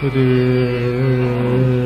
Hare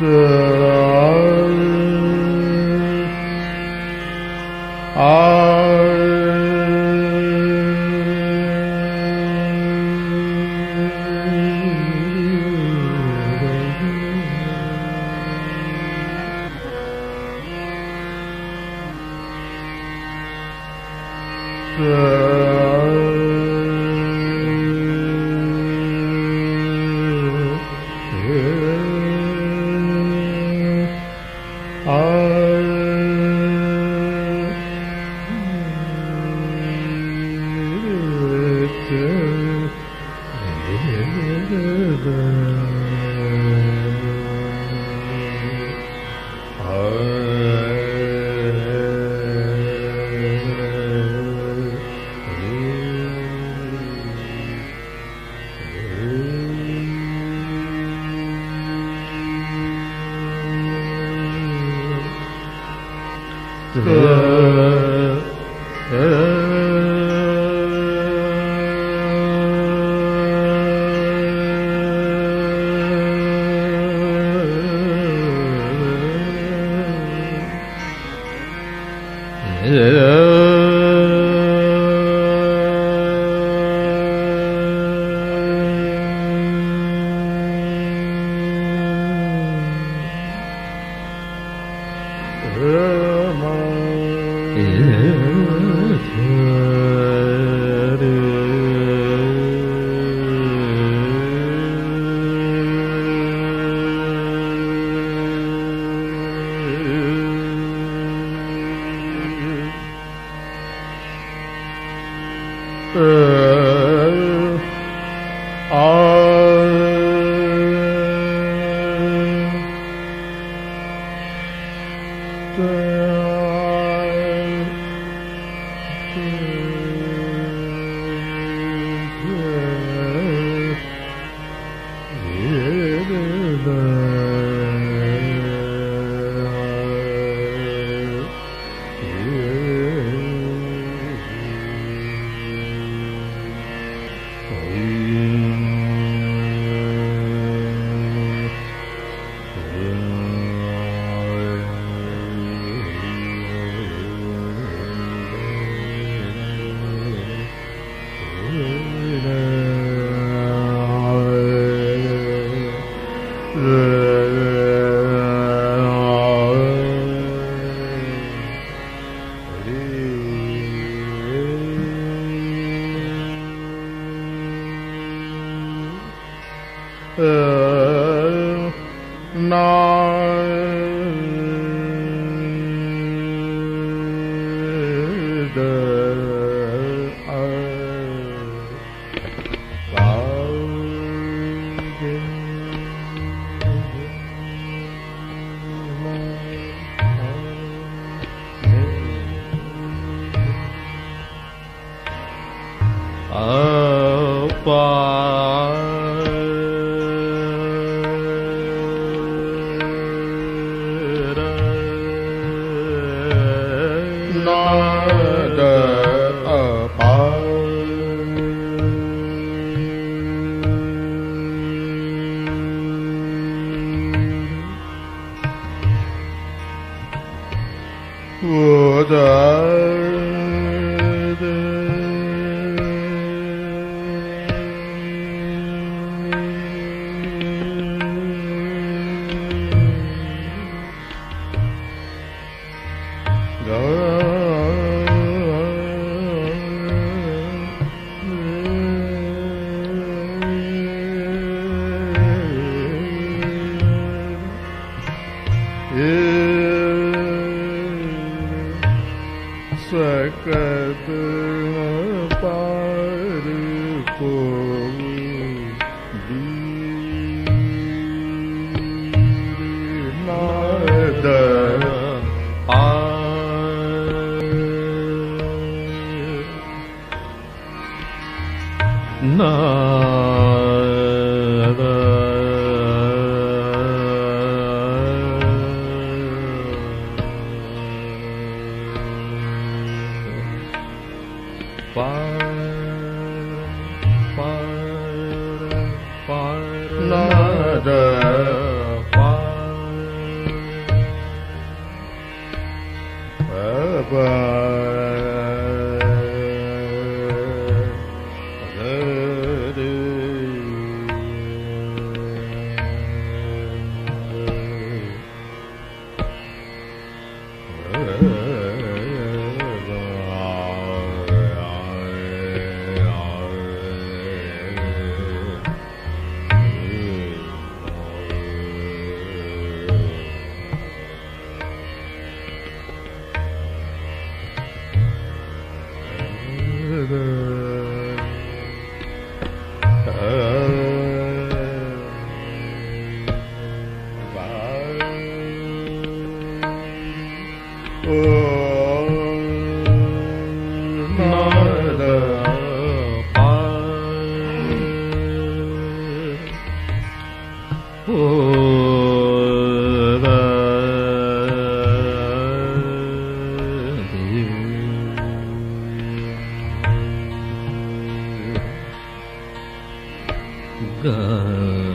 呃 the Oh.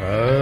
Oh.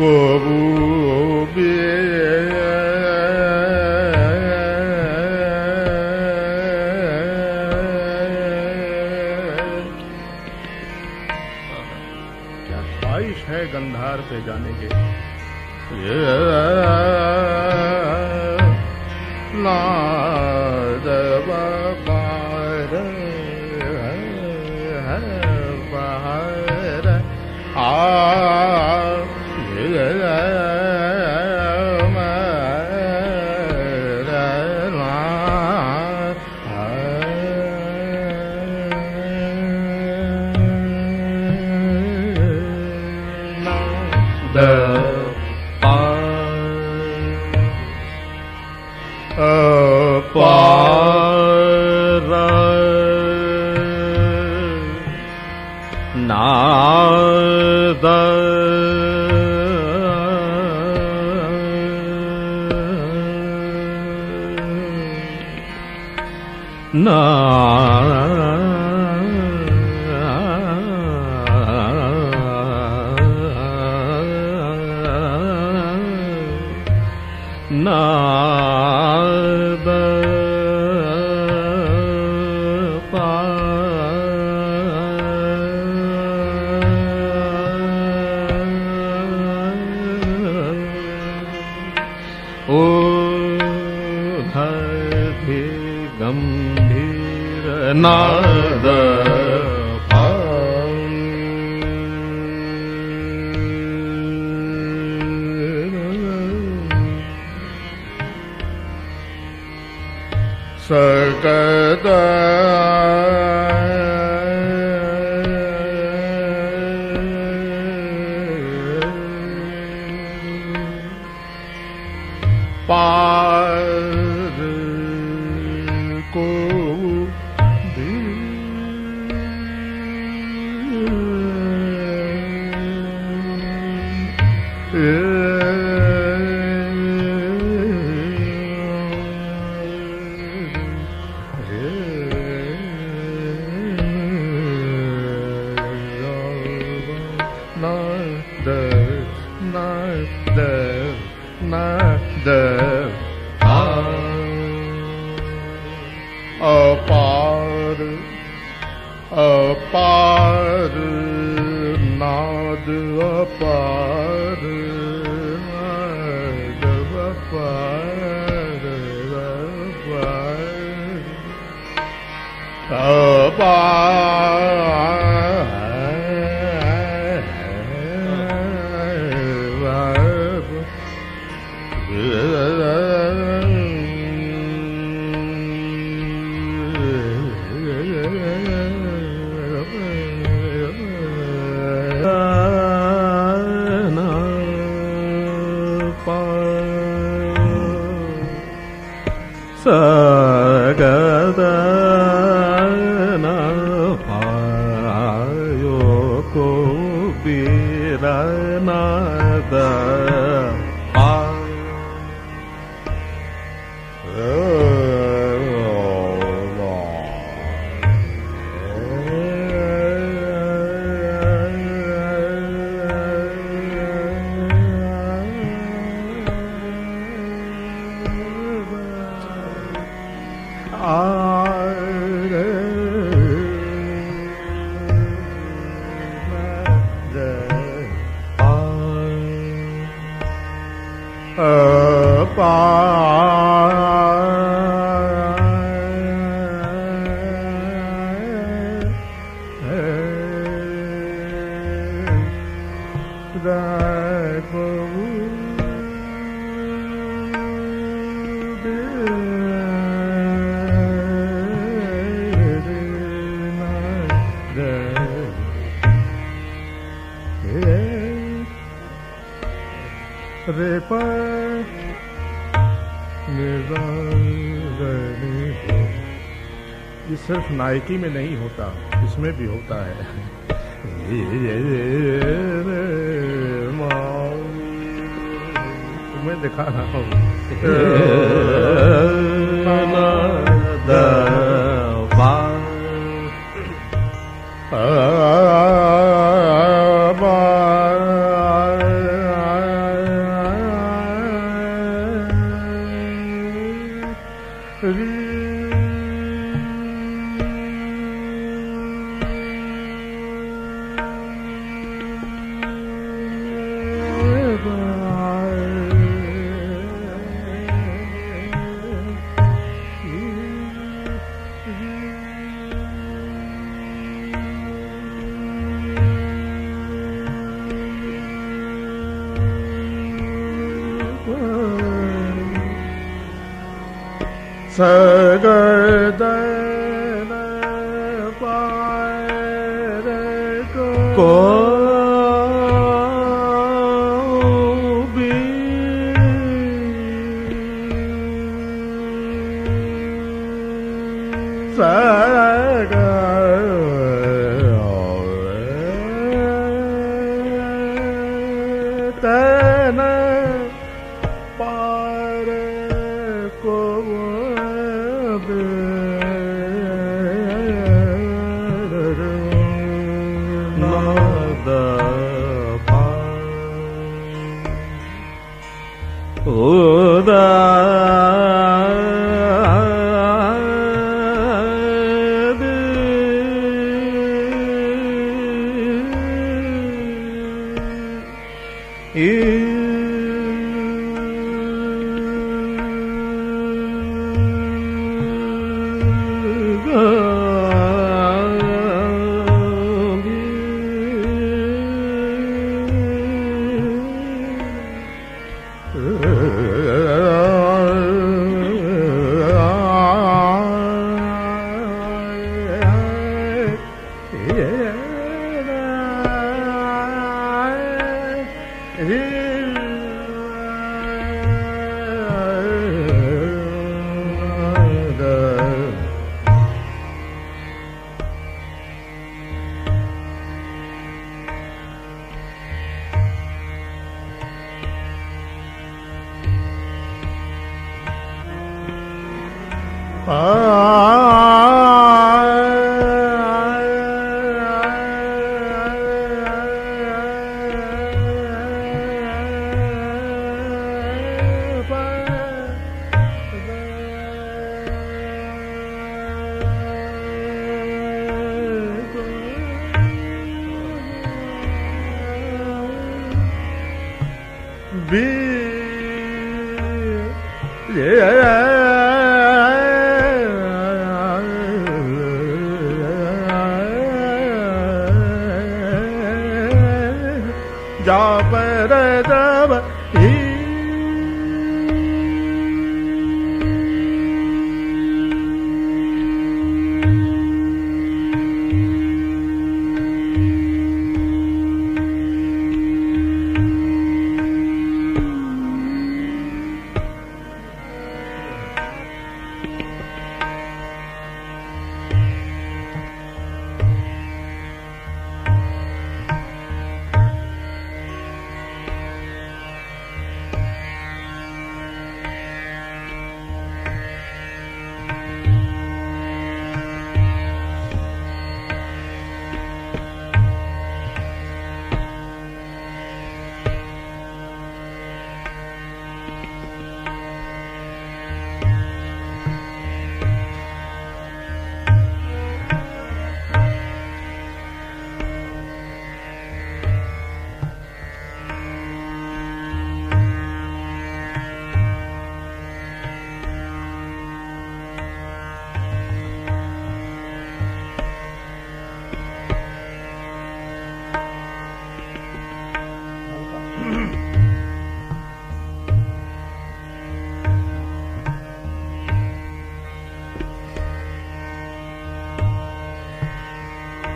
kabul सकदा नायकी में नहीं होता इसमें भी होता है। मैं दिखा रहा हूँ। ਸਗਰਦਨ ਪਾਇ ਕੋ।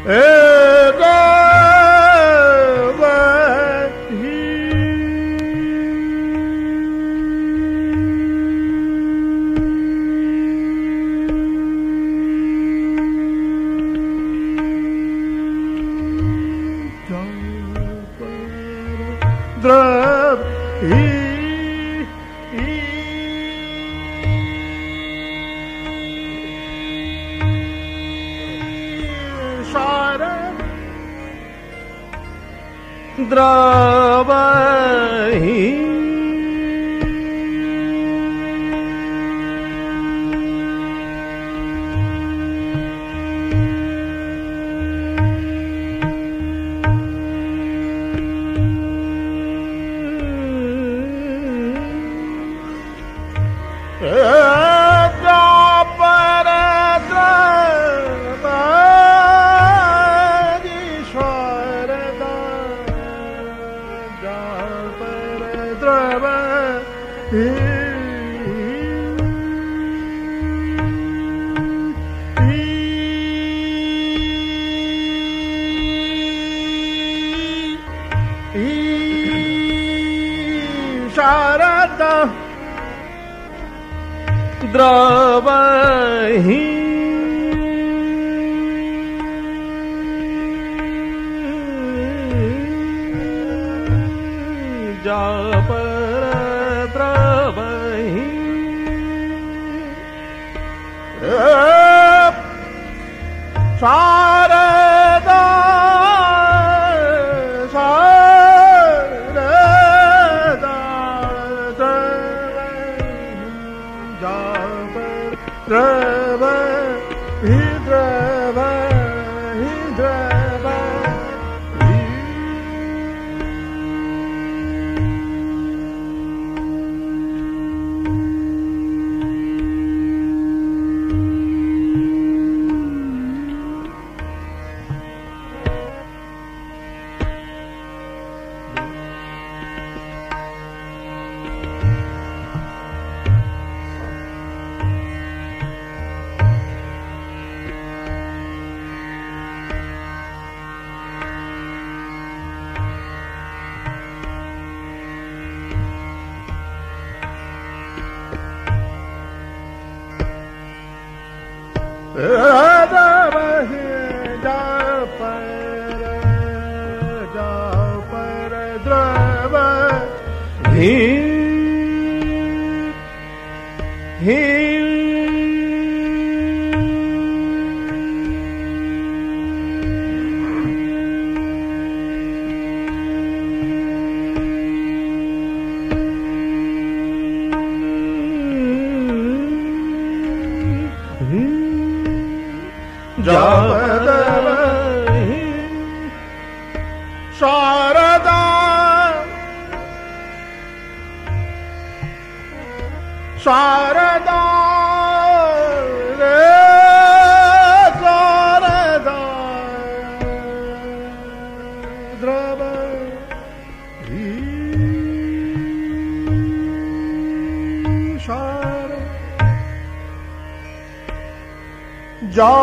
Ei! Mitra. द्रवही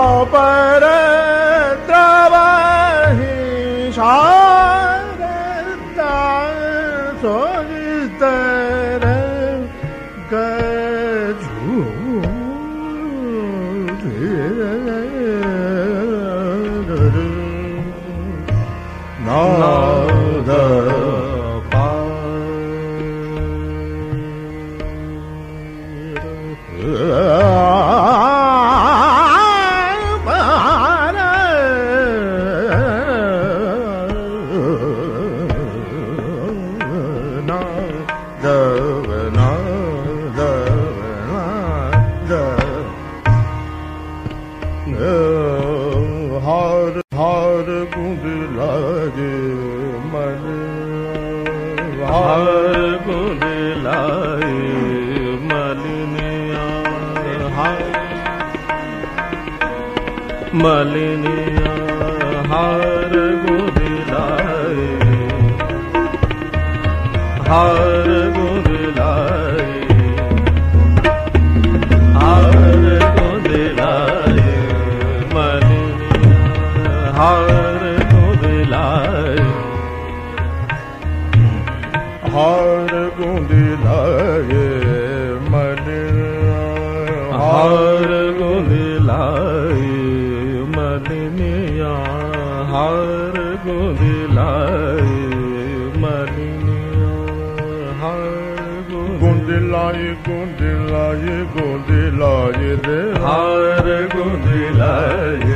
but uh... हार गुंद लाए हार गुंद लागे मन हार गुंद लाए मलिनिया हार गुंद लाए मलिनिया हार गुंद गुंद लाए गुंद लाए गुंद लाए रे। हार गुंद लाए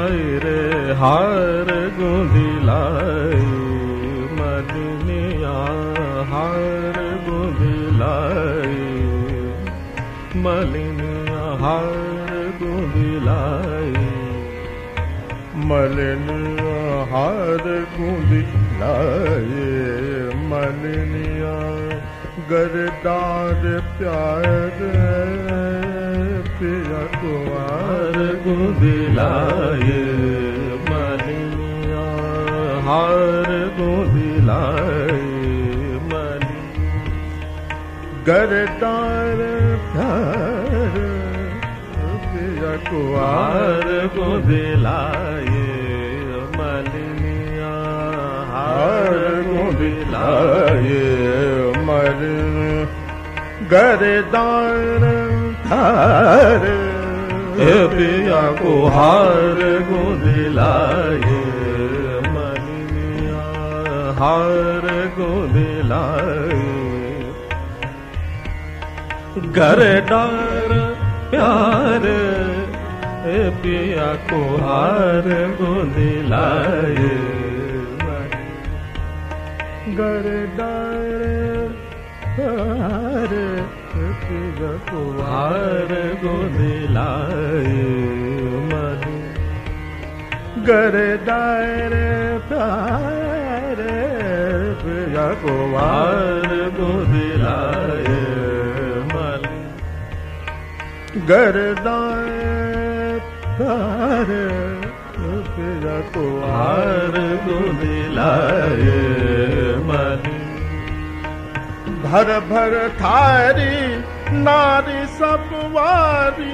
लाए रे, हार गुंद लाए मलिनिया हार गुंद लाए मलिनिया हार गुंद लाए मलिन हार गुंद लाए मलिनिया गरदार प्यार पिया ਗੁਆਰ ਗੁਦਲਾਏ ਮਨਿਆ, ਹਾਰ ਗੁਦਲਾਏ ਮਨੀ ਗਰਦਾਰ ਧਰ ਪਿਆ ਕੁਆਰ ਗੁਦਲਾਏ ਮਨਿਆ, ਹਾਰ ਗੁਦਲਾਏ ਮਰ ਗਰਦਾਰ ਹਰ पिया को हार गुंद लाए मलिनिया हार गुंद लाए। घर डार प्यार पिया को हार गुंद लाए। गरदार प्यार पिया कुमार हार गुंद लाए गरदार प्यार पिया कुमार हार गुंद लाए मलिनिया गरदार प्यार पिया कुमार हार गुंद भर भर थारी नारी सब वारी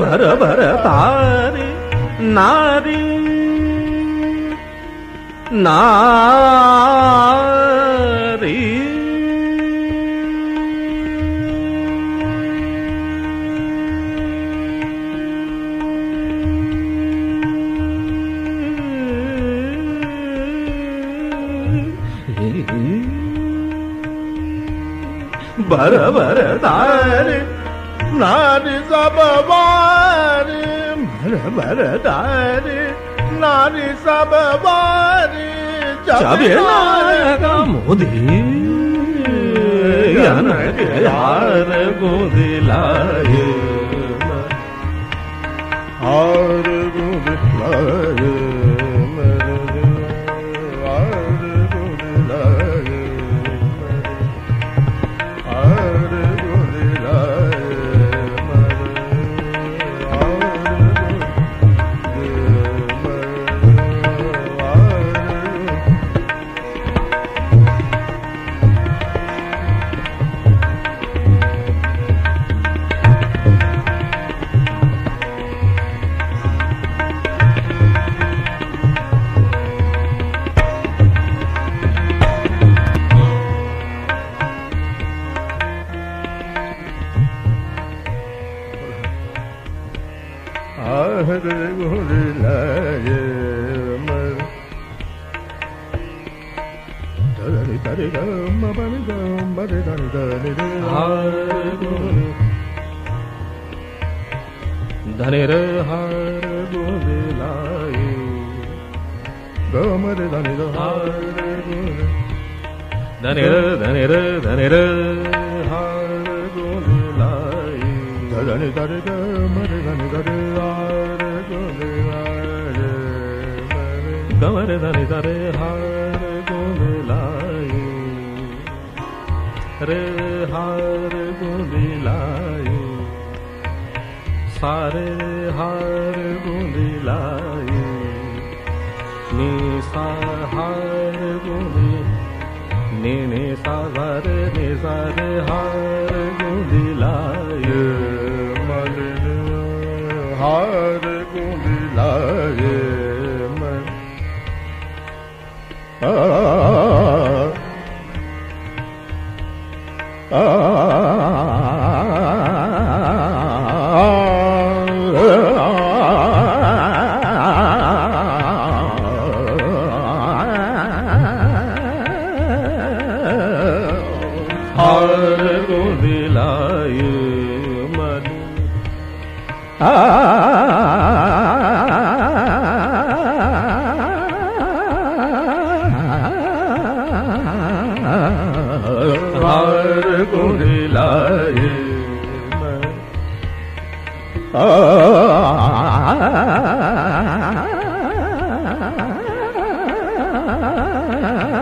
भर भर तारी नारी 哪里？巴拉巴拉达里，哪里是爸爸的？巴拉巴拉达里。ਨਾਰੀ ਸਭ ਵਾਰੀ ਚਾਬੇ ਲਾਗਾ ਮੋਦੀ ਯਾਨ ਯਾਰ ਗੋਦ ਲਾਏ। ਹਾਰ ਗੁਣ ਲਾਏ। सारे हार बुदला निसा हारीनिनि निशा निर हार Ah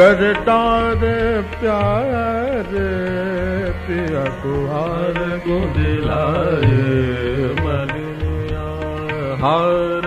ਕਰਤਾਰ ਪਿਆਰ ਪਿਆ ਕੁਹਾਰ ਗੁਦਲਾਏ ਮਨ ਨਿਆ ਹਾਰ